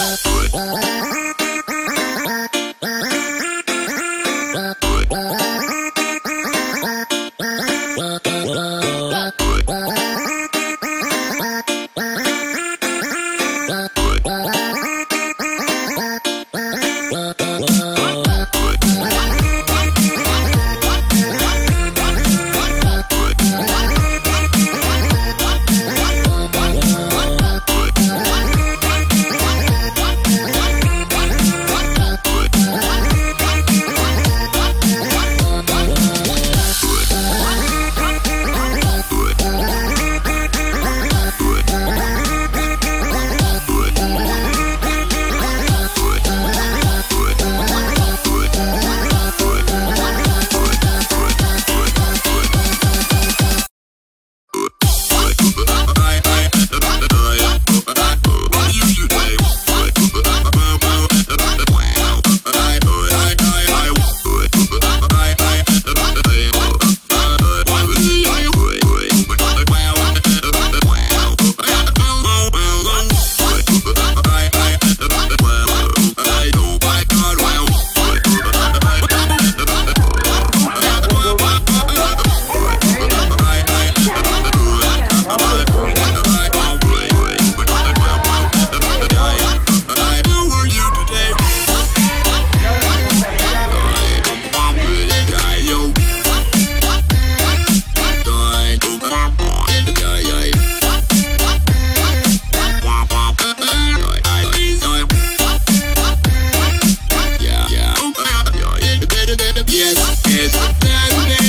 Bye. Then, bad.